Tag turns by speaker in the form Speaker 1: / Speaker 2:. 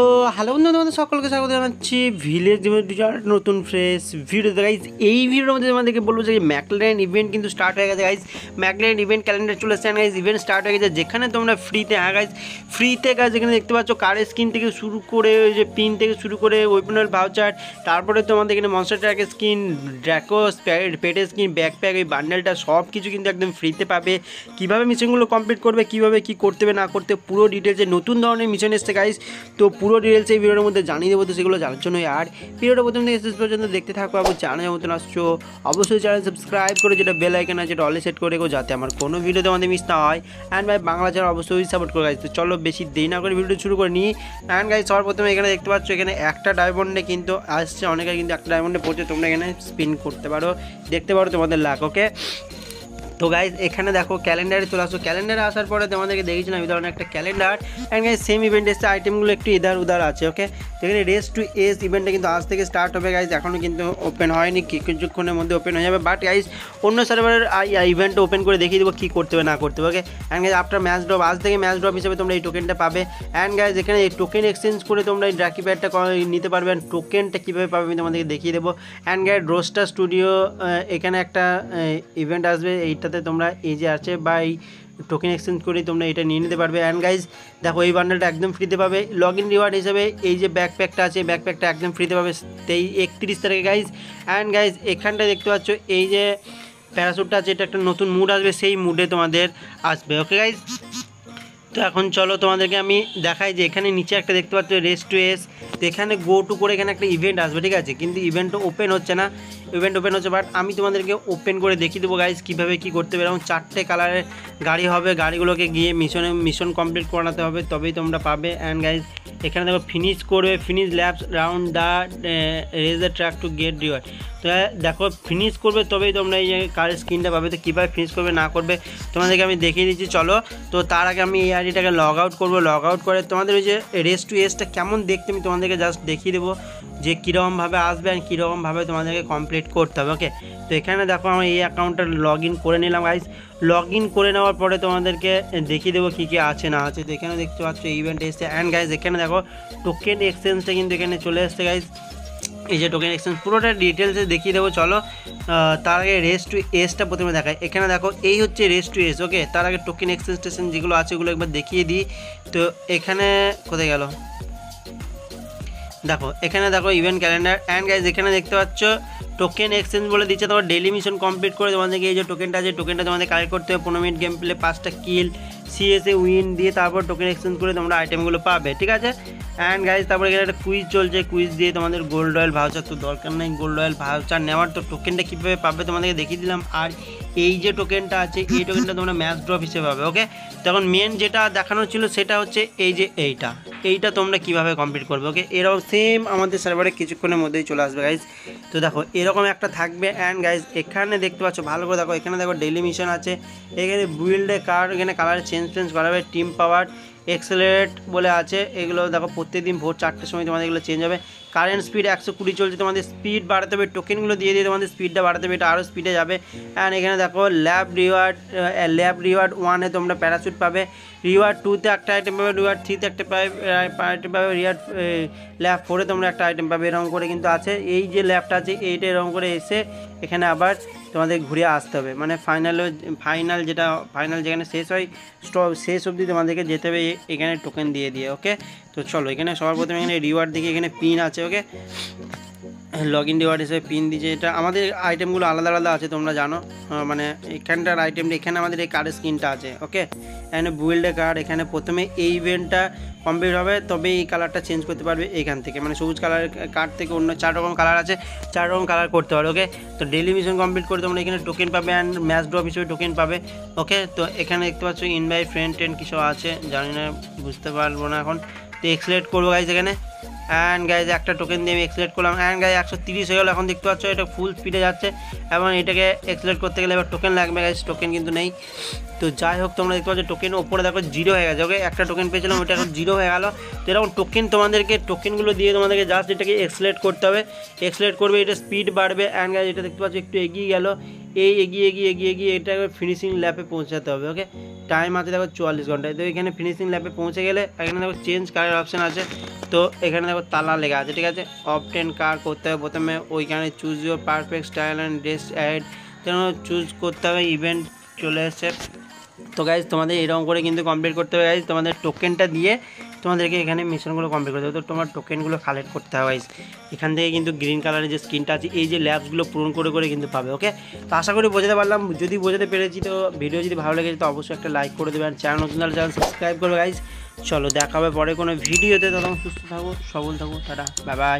Speaker 1: তো হ্যালো বন্ধু তোমাদের সকলকে স্বাগত জানাচ্ছি ভিলেজ ডিভাইডার নতুন ফ্রেশ ভিডিও গাইজ এই ভিডিওর মধ্যে তোমাদেরকে বলব যে ম্যাকলেন ইভেন্ট কিন্তু স্টার্ট হয়ে গেছে। গাইজ ম্যাকলেন ইভেন্ট ক্যালেন্ডার চলে এসেছে। গাইজ ইভেন্ট স্টার্ট হয়ে গেছে যেখানে তোমরা ফ্রিতে হ্যাঁ গাইজ ফ্রিতে গাইজ এখানে দেখতে পাচ্ছ কারের স্কিন থেকে শুরু করে ওই যে পিন থেকে শুরু করে ওয়েপনাল ভাউচার তারপরে তোমাদের এখানে মনস্টার ট্র্যাকের স্কিন ড্র্যাকো পেটের স্কিন ব্যাকপ্যাক এই বান্ডেলটা সব কিছু কিন্তু একদম ফ্রিতে পাবে। কীভাবে মিশনগুলো কমপ্লিট করবে, কীভাবে কী করতে হবে, না করতে পুরো ডিটেলসে নতুন ধরনের মিশন এসছে গাইজ তো পুরো ডিটেলস এই ভিডিওর মধ্যে জানিয়ে দেবো, তো সেগুলো জানার জন্য আর ভিডিওটা প্রথম থেকে শেষ পর্যন্ত দেখতে থাকব এবং চ্যানেলের মতন আসছো, অবশ্যই চ্যানেল সাবস্ক্রাইব করে যেটা বেল আইকন আছে যেটা অলে সেট করে রেখো, যাতে আমার কোনো ভিডিও তোমাদের মিস না হয়। অ্যান্ড ভাই, বাংলা চ্যানেল অবশ্যই সাপোর্ট করে তো চলো বেশি দেরি না করে ভিডিও শুরু করে নিই অ্যান্ড গাইজ সবার প্রথমে এখানে দেখতে পাচ্ছ, এখানে একটা ডায়মন্ডে কিন্তু আসছে, অনেকের কিন্তু একটা ডায়মন্ডে পড়ছে, তোমরা এখানে স্পিন করতে পারো, দেখতে পারো তোমাদের লাখ ওকে তো গাইজ এখানে দেখো ক্যালেন্ডারে চলে আসো। ক্যালেন্ডারে আসার পরে তোমাদেরকে দেখেছিলাম এই ধরনের একটা calendar and guys same event এসে আইটেমগুলো একটু ইধার উদার আছে ওকে এখানে রেস টু এস ইভেন্টটা কিন্তু আজ থেকে স্টার্ট হবে গাইজ এখনও কিন্তু ওপেন হয়নি কিছুক্ষণের মধ্যে ওপেন হয়ে যাবে। বাট গাইজ অন্য সার্ভারের ইভেন্টটা ওপেন করে দেখিয়ে দেবো কী করতে হবে, না করতে হবে okay and guys after match drop আজ থেকে ম্যাচ ড্রপ হিসেবে তোমরা এই টোকেনটা পাবে। অ্যান্ড গাইজ এখানে এই টোকেন এক্সচেঞ্জ করে তোমরা এই ড্রাকি প্যাডটা নিতে পারবে। অ্যান্ড টোকেনটা কীভাবে পাবে আমি তোমাদেরকে দেখিয়ে দেবো। অ্যান্ড গাইজ রোস্টার স্টুডিও এখানে একটা ইভেন্ট আসবে। এইটাতে তোমরা এই যে আছে বা এই টোকেন এক্সচেঞ্জ করে তোমরা এটা নিয়ে নিতে পারবে। অ্যান্ড গাইজ দেখো, এই বান্ডেলটা একদম ফ্রিতে পাবে। লগ ইন রিওয়ার্ড হিসেবে এই যে ব্যাকপ্যাকটা আছে ব্যাকপ্যাকটা একদম ফ্রিতে পাবে তেই একত্রিশ তারিখে গাইজ অ্যান্ড গাইজ এখানটা দেখতে পাচ্ছ, এই যে প্যারাসুটটা আছে, এটা একটা নতুন মুড আসবে, সেই মুডে তোমাদের আসবে। ওকে গাইজ তো এখন চলো, তোমাদেরকে আমি দেখাই যে এখানে নিচে একটা দেখতে পাচ্ছ রেস টু এস তো এখানে গো টু করে এখানে একটা ইভেন্ট আসবে, ঠিক আছে? কিন্তু ইভেন্টটা ওপেন হচ্ছে না। ইভেন্ট ওপেন হচ্ছে বাট আমি তোমাদেরকে ওপেন করে দেখিয়ে দেবো গাইজ কীভাবে কী করতে এরকম চারটে কালারের গাড়ি হবে, গাড়িগুলোকে গিয়ে মিশনে মিশন কমপ্লিট করাতে হবে, তবেই তোমরা পাবে। অ্যান্ড গাইজ এখানে দেখো ফিনিশ করবে finish laps round the race the track to get reward তো দেখো ফিনিশ করবে, তবেই তোমরা এই কারের স্ক্রিনটা পাবে। তো কীভাবে ফিনিশ করবে, না করবে, তোমাদেরকে আমি দেখিয়ে দিচ্ছি, চলো। তো তার আগে আমি এই আইডিটাকে লগ আউট করব লগ আউট করে তোমাদের ওই যে রেস টু এসটা কেমন দেখতে আমি তোমাদেরকে জাস্ট দেখিয়ে দেবো, যে কীরকমভাবে আসবে আর কীরকমভাবে তোমাদেরকে কমপ্লিট করতে হবে ওকে তো এখানে দেখো আমি এই অ্যাকাউন্টটা লগ ইন করে নিলাম গাইজ লগ ইন করে নেওয়ার পরে তোমাদেরকে দেখিয়ে দেবো কী কী আছে, না আছে। তো এখানে দেখতে পাচ্ছ ইভেন্ট এসছে। অ্যান্ড গাইজ এখানে দেখো টোকেন এক্সচেঞ্জটা কিন্তু এখানে চলে এসছে গাইজ এই যে টোকেন এক্সচেঞ্জ পুরোটা ডিটেলসে দেখিয়ে দেবো, চলো। তার আগে রেস টু এসটা প্রথমে দেখায় এখানে দেখো, এই হচ্ছে রেস টু এস ওকে তার আগে টোকেন এক্সচেঞ্জ টেশন যেগুলো আছে, ওগুলো একবার দেখিয়ে দিই। তো এখানে কোথায় গেল? দেখো, এখানে দেখো ইভেন্ট ক্যালেন্ডার অ্যান্ড গাইজ এখানে দেখতে পাচ্ছ টোকেন এক্সচেঞ্জ বলে দিচ্ছে, তোমার ডেলি মিশন কমপ্লিট করে তোমাদেরকে এই যে টোকেনটা আছে টোকেনটা তোমাদের কালেক্ট করতে হবে, পনেরো মিনিট গেম প্লে পাঁচটা কিল সিএসএ উইন দিয়ে তারপর টোকেন এক্সচেঞ্জ করে তোমরা আইটেমগুলো পাবে, ঠিক আছে? অ্যান্ড গাইজ তারপরে এখানে একটা কুইজ চলছে কুইজ দিয়ে তোমাদের গোল্ড রয়্যাল ভাউচার তো দরকার নেই গোল্ড রয়্যাল ভাউচার নেওয়ার, তো টোকেনটা কীভাবে পাবে তোমাদেরকে দেখিয়ে দিলাম, আর এই যে টোকেনটা আছে, এই টোকেনটা তোমরা ম্যাচ ড্রপ হিসেবে পাবে ওকে তখন মেন যেটা দেখানো ছিল, সেটা হচ্ছে এই যে এইটা। এইটা তোমরা কীভাবে কমপ্লিট করবে? ওকে এরকম সেম আমাদের সার্ভারে কিছুক্ষণের মধ্যেই চলে আসবে গাইজ তো দেখো, এরকম একটা থাকবে অ্যান্ড গাইজ এখানে দেখতে পাচ্ছ, ভালো করে দেখো, এখানে দেখো ডেলি মিশন আছে। এখানে বুইল্ডে কার, এখানে কালার চেঞ্জ চেঞ্জ করা হবে টিম পাওয়ার এক্সেলেট বলে আছে। এগুলো দেখো, প্রত্যেকদিন ভোর চারটের সময় তোমাদের এগুলো চেঞ্জ হবে। কারেন্ট স্পিড একশো কুড়ি চলছে, তোমাদের স্পিড বাড়াতে হবে। টোকেনগুলো দিয়ে দিয়ে তোমাদের স্পিডটা বাড়াতে হবে, এটা আরও স্পিডে যাবে। অ্যান্ড এখানে দেখো ল্যাব রিওয়ার্ড ল্যাব রিওয়ার্ড ওয়ানে তোমরা প্যারাশুট পাবে। রিওয়ার্ড টুতে একটা আইটেম পাবে রিওয়ার্ড থ্রিতে একটা আইটেম পাবে। রিওয়ার্ড ল্যাব ফোরে তোমরা একটা আইটেম পাবে, এরকম করে কিন্তু আছে। এই যে ল্যাবটা আছে, এইটা এরকম করে এসে এখানে আবার তোমাদের ঘুরে আসতে হবে। মানে ফাইনালে ফাইনাল যেটা ফাইনাল যেখানে শেষ হয় স্টপ শেষ অবধি তোমাদেরকে যেতে হবে এখানে টোকেন দিয়ে দিয়ে ওকে তো চলো, এখানে সবার প্রথমে এখানে রিওয়ার্ড দিকে এখানে পিন আছে ওকে লগ ইন রিওয়ার্ড হিসেবে পিন দিয়েছে। এটা আমাদের আইটেমগুলো আলাদা আলাদা আছে, তোমরা জানো। মানে এখানটার আইটেমটা এখানে আমাদের এই কার্ডের স্ক্রিনটা আছে ওকে এখানে বুইল্ডে কার্ড এখানে প্রথমে এই ইভেন্টটা কমপ্লিট হবে তবে এই কালারটা চেঞ্জ করতে পারবে এখান থেকে। মানে সবুজ কালারের কার্ড থেকে অন্য চার রকম কালার আছে, চার রকম কালার করতে পারবে ওকে তো ডেলি মিশন কমপ্লিট করে তোমরা এখানে টোকেন পাবে অ্যান্ড ম্যাচ ড্রপ হিসেবে টোকেন পাবে ওকে তো এখানে দেখতে পাচ্ছ ইনভাইট ফ্রেন্ড টেন কিছু আছে, জানি না, বুঝতে পারব না এখন। তো এক্সলেট করব গাইজ এখানে। অ্যান্ড গাইজ একটা টোকেন দিয়ে আমি এক্সলেট করলাম। অ্যান্ড গাইজ একশো তিরিশ হয়ে গেলো। এখন দেখতে পাচ্ছ, এটা ফুল স্পিডে যাচ্ছে। এবং এটাকে এক্সলেট করতে গেলে এবার টোকেন লাগবে গাইজ টোকেন কিন্তু নেই। তো যাই হোক, তোমরা দেখতে পাচ্ছ টোকেন ওপরে দেখো জিরো হয়ে গেছে। ওকে একটা টোকেন পেয়েছিলাম ওটা এখন জিরো হয়ে গেলো। তো এরকম টোকেন তোমাদেরকে টোকেনগুলো দিয়ে তোমাদেরকে জাস্ট এটাকে এক্সলেট করতে হবে। এক্সলেট করবে, এটা স্পিড বাড়বে। অ্যান্ড গাইজ এটা দেখতে পাচ্ছ, একটু এগিয়ে গেল। এই এগিয়ে এগিয়ে এগিয়ে এগিয়ে, এটা ফিনিশিং ল্যাপে পৌঁছাতে হবে ওকে টাইম আছে দেখো চুয়াল্লিশ ঘন্টায় তো এখানে ফিনিশিং ল্যাপে পৌঁছে গেলে, এখানে দেখো চেঞ্জ কারের অপশান আছে। তো এখানে দেখো তালা লেখা আছে, ঠিক আছে? অপটেন কার করতে হবে প্রথমে, ওইখানে choose your perfect style and dress add choose করতে হবে ইভেন্ট চলে এসছে। তো গাইজ তোমাদের এরকম করে কিন্তু কমপ্লিট করতে হবে গাইজ তোমাদের টোকেনটা দিয়ে তোমাদেরকে এখানে মিশনগুলো কমপ্লিট করতে হবে। তো তোমার টোকেনগুলো কালেক্ট করতে হবে গাইজ এখান থেকে কিন্তু গ্রিন কালারের যে স্ক্রিনটা আছে, এই যে ল্যাবসগুলো পূরণ করে করে কিন্তু পাবে ওকে তো আশা করি বোঝাতে পারলাম। যদি বোঝাতে পেরেছি, তো ভিডিও যদি ভালো লেগেছে, তো অবশ্যই একটা লাইক করে দেবেন চ্যানেল নতুন তাহলে চ্যানেল সাবস্ক্রাইব করবে গাইজ চলো, দেখা হবে পরে কোনো ভিডিওতে তখন সুস্থ থাকো, সবল থাকো বাই বাই